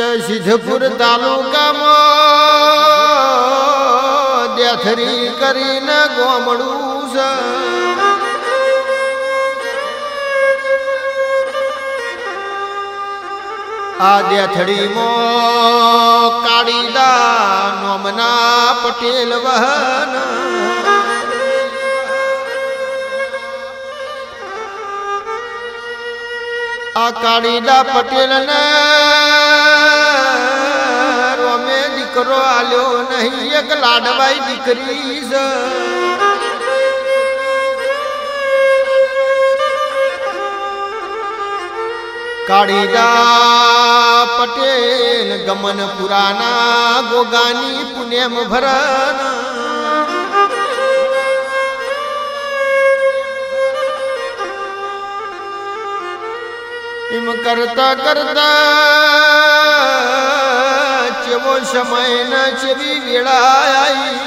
કે સિદ્ધપુર તાલુકામાં દેથરી કરીને ગોમડું છે. આ દેથડીમાં કાળીદા નોમના પટેલ વહન. આ કાળીદા પટેલ ને દીકરો આલ્યો નહીં, એક લાડવાઈ દીકરી છે કાળીદા પટેલ ગમન પુરાના ગોગાની પુણ્યમ ભરન એમ કરતા કરતા ચેવો સમય ન ચેવી વેળા આવી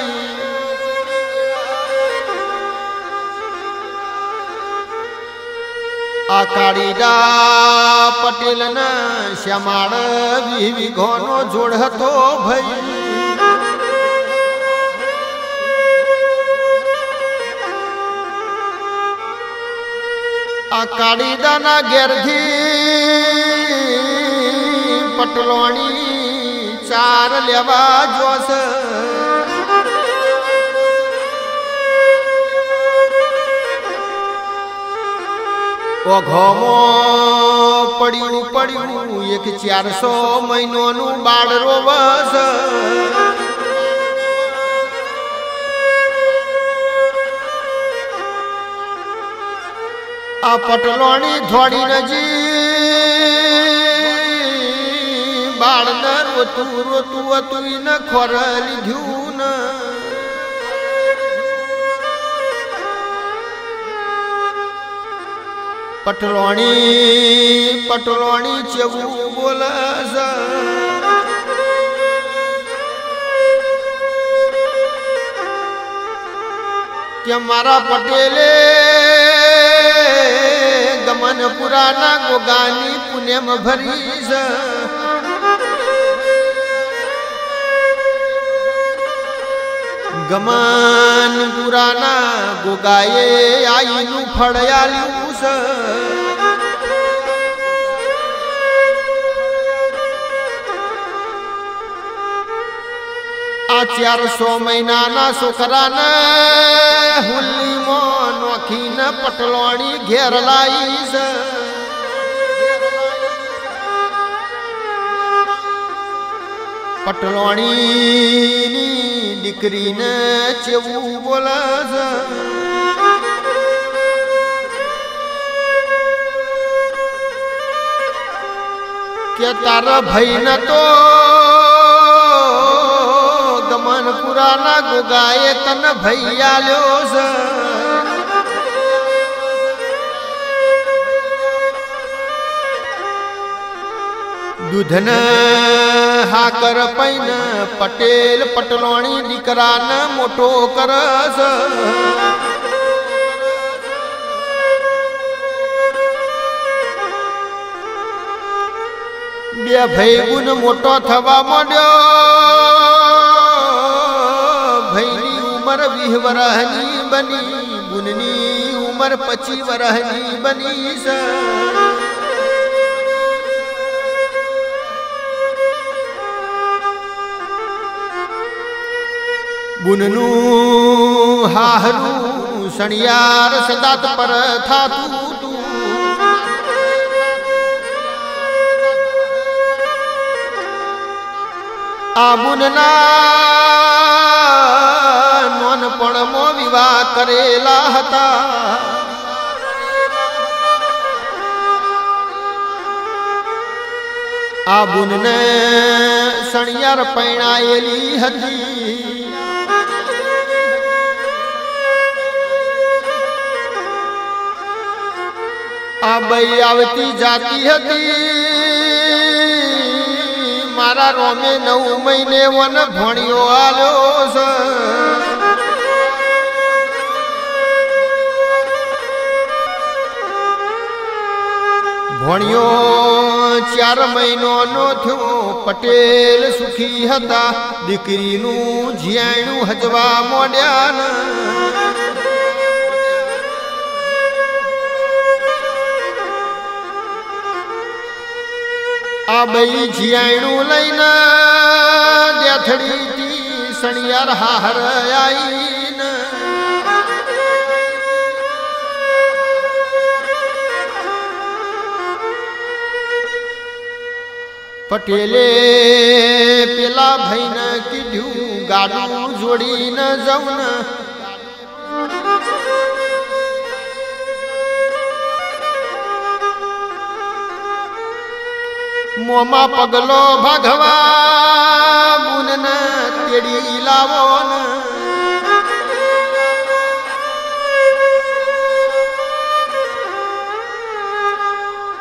આ કાળીદા પટેલ ના શ્યામાળ વિવિઘો નો જોડ હતો ભાઈ. આ કાળીદાના ઘેરથી પટલોણી ચાર લેવા જોશ. ઓઘોમો પડ્યું પડ્યું એક ચારસો મહિનોનું બાળ વસ આ પટલોણી થોડી નજી બાળને રોતું રોતું હતું ને ખોર લીધું ને પટલોણી પટલોણી ચેવું બોલે છે કે મારા પટેલે ગમન પુરાના ગોગાની પુણ્યમ ભરી છે ગમન પુરાના ગોગાએ આઈનું ફળયાલ્યું છે. આ ચારસો મહિનાના છોકરાને હુલ્લીમાં નોખીને પટલોણી ઘેર લાવી છે. પટલોણીની દીકરીને ચેવું બોલે છે કે તારા ભાઈને તો ગમન પુરાના ગોગાએ તને ભૈયા લ્યો છે. દૂધને હાકર પૈન પટેલ પટલોણી દીકરાને મોટો કરસ. બે ભાઈ ગુણ મોટો થવા માંડ્યો. ભાઈની ઉંમર વીહ વરહની બની ગુણની ઉંમર પચી વરહની બની છે ગુનનું હાહરું સણિયાર સદાત પર થાતું તું. આ બુનના નોનપણમાં વિવાહ કરેલા હતા. આ બુનને સણિયાર પૈણાયેલી હતી. આ બઈ આવતી જાતી હતી. મારા રોમે નવ મહિને વન ભણ્યો આલ્યો છે. ભણ્યો ચાર મહિનોનો થયો. પટેલ સુખી હતા. દીકરીનું જીયાણું હજવા મોડ્યા આ બઈ જીયાણું લઈને દેથડી સણિયાર હાર આઈને. પટેલે પેલા ભાઈને કીધું, ગાડું જોડીને જવું મોમાં પગલો ભગવા બુનને તેડી લાવો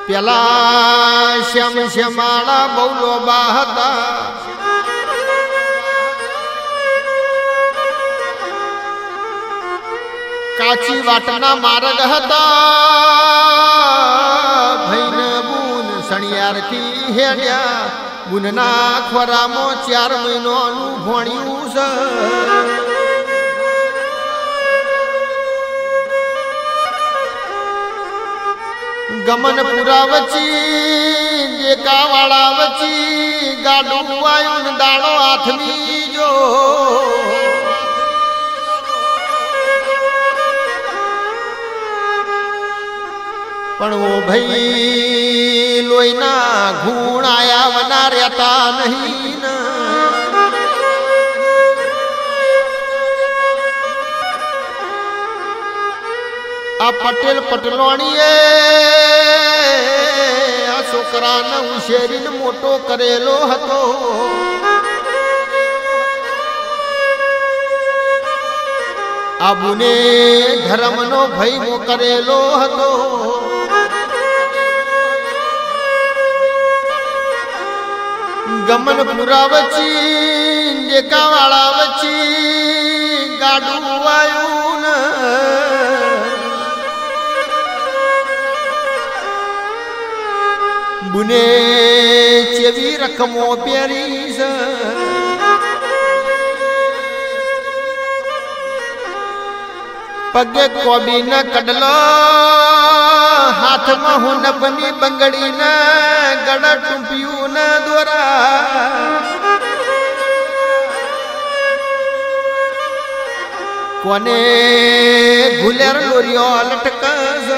પેલા શ્યામ શ્યામાળા બહુ લોબા હતા કાચી વાટના માર્ગ હતા. સણિયારથી હેડ્યા. ગુનના ખોરામાં ચાર મહિનોનું ભણ્યું છે. ગમન પુરા વચી ડેકા વાળા વચી, ગાડું આયું દાડો હાથની જો. પણ ઓ ભાઈ લોહીના ગુણ આયા વના રહેતા નહીં આ પટેલ પટલોણીએ આ છોકરાને ઉછેરીને મોટો કરેલો હતો. આબુને ધર્મનો ભય કરેલો હતો. ગમન પુરા વચી ડેકા વાળા વચી ગાડું વાયું ને બુને ચેવી રકમો પહેરી છે પગે કોબી ના કડલો, હાથમાં હું બની બંગડી ન ગળા ટૂંપિયું ન દોરા. કોને ગુલેર લોરિયો લટકસ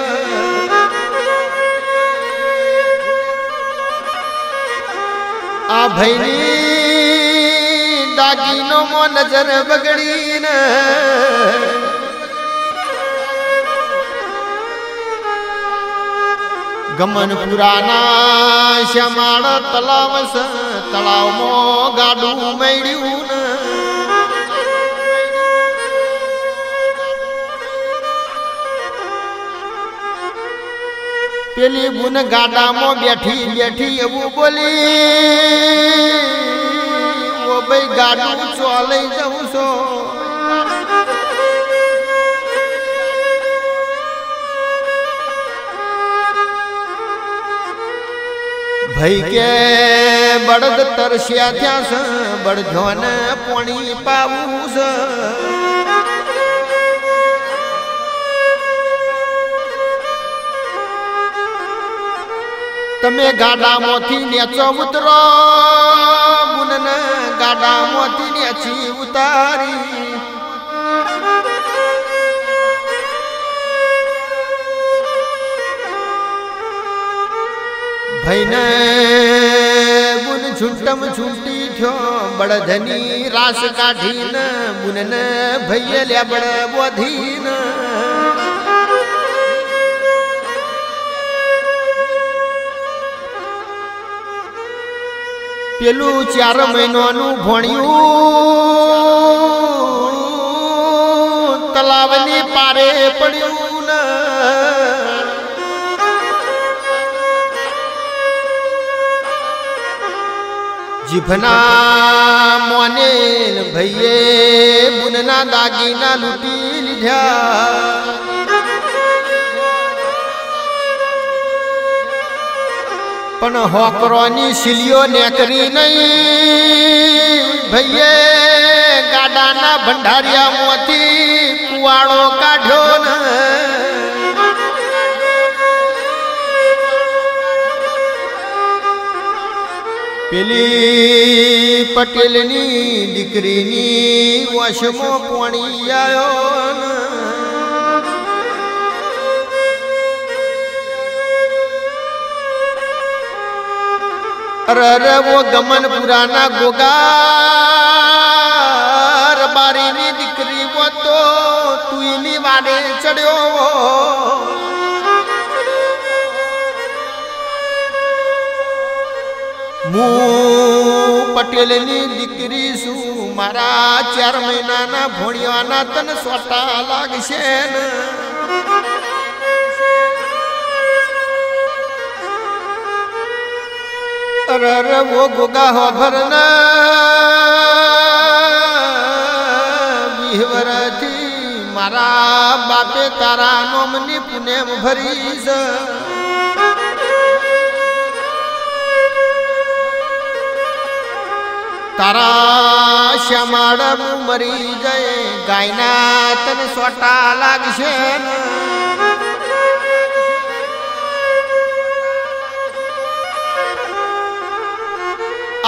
આ ભાઈની દાગીનો મો નજર બગડીને ગમન પુરાના શ્યામાળ તલાવ તળાવમાં ગાડું મેળ્યું પેલી બુન ગાડામાં બેઠી બેઠી એવું બોલી, ઓ ભાઈ ગાડું ચો જવું છો? ભાઈ કે બળદ તરસ્યા થયા છે બળધોને પોણી પાવું છે. તમે ગાડામાંથી નેચો ઉતરો, મુનને ગાડામાંથી નેચી ઉતારી. ભાઈને બુન છૂટમ છૂટી થયો, બળધની રાસ કાઢીને બુનને ભૈયે લ્યા બળ બોધીને પેલું ચાર મહિનાનું ભણ્યું, તલાવની પારે પડ્યું. જીભના મોને ભૈયે બુનના દાગીના લૂંટી લીધા. પણ હોકરોની શીલીઓ નેકરી નહીં ભઈએ, ગાડાના ભંડારિયામાંથી કુવાડો કાઢ્યો. પેલી પટેલની દીકરીની વશમો પોણી આવ્યો અરે વો ગમન પુરાના ગોગાર બારીની દીકરી વો તો તુઈની વાડે ચડ્યો હું પટેલની દીકરી છું. મારા ચાર મહિનાના ભોણિયાના તને સોટા લાગશે ને. અરે વો ગોગા હો ભરના વિહવરથી મારા બાપે તારા નોમની પુનેમ ભરીશ તારા શ્યામાળ મરી જાય, ગાયના તને સોટા લાગશે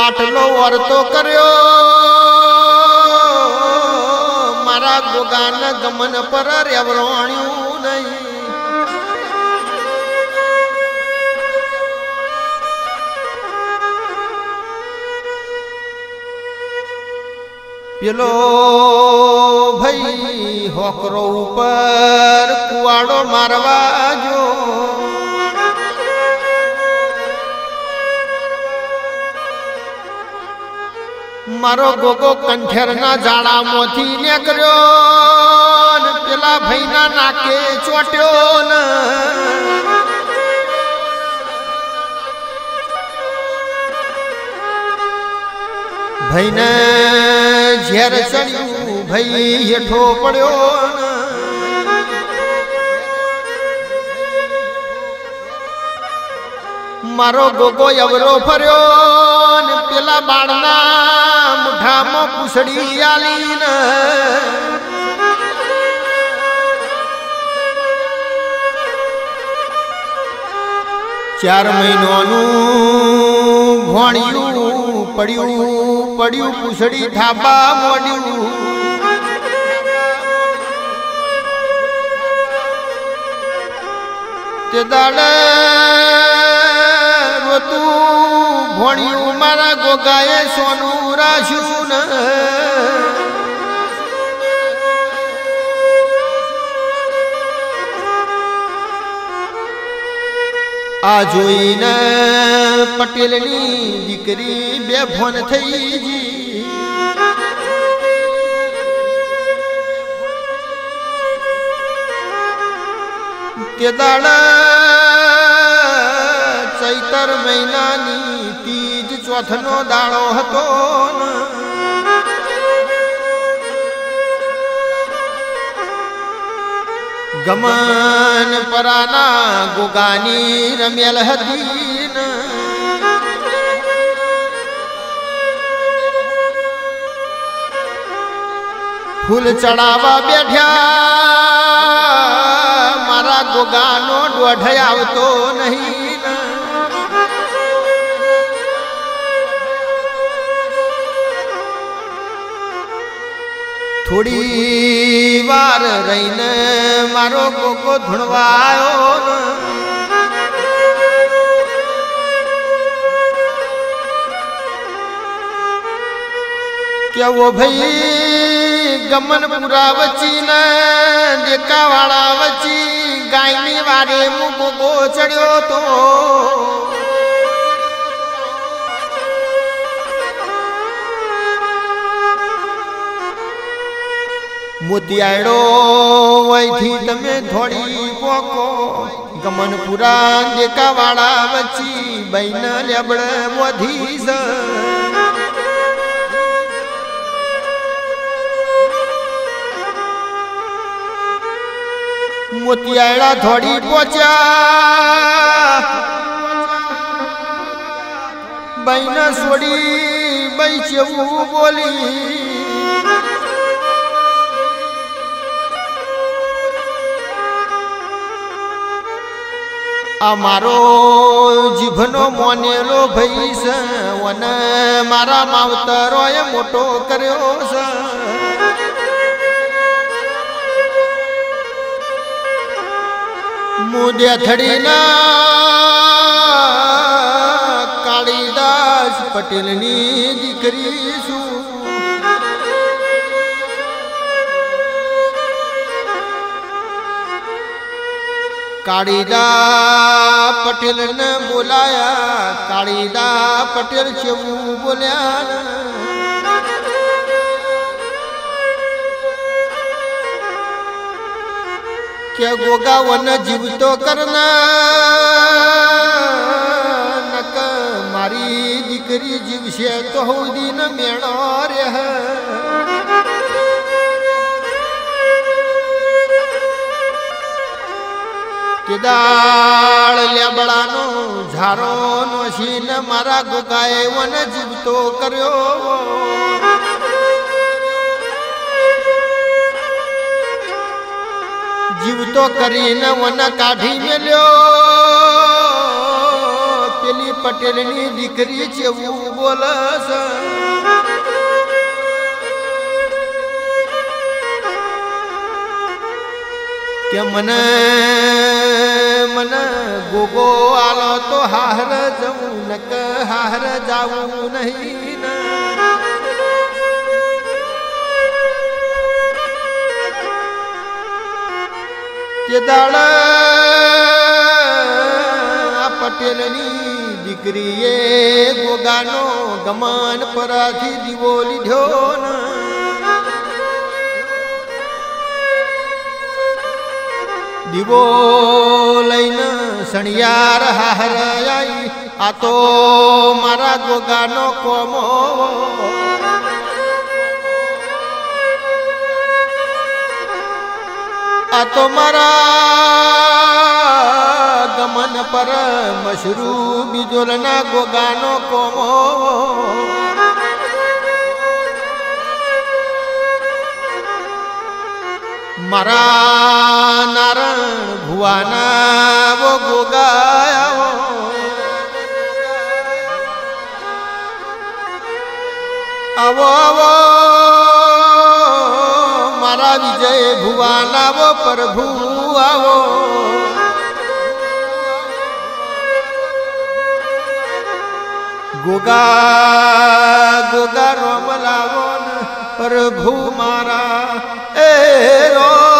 આટલો વર્તો કર્યો, મારા ગોગાના ગમન પર રેવરોણ્યું નહીં. પેલો ભાઈ હોકરો ઉપર કુવાડો મારવા જો મારો ગોગો કંઠેરના જાળામાંથી નીકળ્યો પેલા ભાઈના નાકે ચોટ્યો ને ભાઈને ઝેર ચડ્યું ભાઈ હેઠો પડ્યો મારો ગોગો અવરો ફર્યો ને, પેલા બાળના મુઠામાં પૂછડી આલી ને. ચાર મહિનાનું ભણ્યું, પડ્યું પડ્યું પૂછડી થાબા મોડ્યું તે દાડે રોતું ભણ્યું મારા ગોગાએ સોનું રાખ્યું ને. આ જોઈને પટેલની દીકરી બે ફોન થઈ જી કે દાડા ચૈતર મહિનાની તીજ ચોથનો દાડો હતો ને ગમન પરાના ગોગાની રમેલ હતી ફૂલ ચડાવવા બેઠ્યા મારા ગોગાનો દોઢ આવતો નહીં. થોડી વાર રહીને મારો કોકો ધૂણવાયો કેવો ભાઈ ગમન પુરા વચી ને દેકાવાળા વચી ગાયની વારે હું ગોગો ચડ્યો તો. મોતિયાળો વયથી તમે થોડી પોકો ગમન પુરા દેકાવાળા વચ્ચી બૈન લેબડે વધી સ. મોતિયાળા થોડી પોચ્યા બૈન છોડી બૈ જેવું બોલી. અમારો જીભનો મોનેલો ભઈ છે અને મારા માવતરોએ મોટો કર્યો છે. મુદે થડીના કાળીદાસ પટેલની દીકરી છું. કાળીદા પટેલ ને બોલાયા, કાળીદા પટેલ જેવું બોલ્યા કે ગોગાવન જીવતો કરના નક મારી દીકરી જીવશે તો હું દિન મેળો રે કેદાળ લેબડાનો ઝારો નો છીન મારા ગોગાએ વન જીવતો કર્યો. જીવતો કરીને વન કાઢી મેલ્યો. પેલી પટેલની દીકરી જેવું બોલસ. કે મને મને ગોગો આલો તો હાર જવું નક હાર જાવું નહીં ના. કે દાડા પટેલની દીકરીએ ગોગાનો ગમન પરાથી દીવો લીધો ને. દીવો લઈને સણિયાર હાર આઈ આ તો મારા ગોગાનો કોમો. આ તો મારા ગમન પર મશરૂ બીજોલના ગોગાનો કોમો. મારા નારણ ભુવાના વો ગોગાયા આવો આવો, મારા વિજય ભુવાના વો પ્રભુ, આવો. ગોગા ગોગા રોમ પ્રભુ મારા এ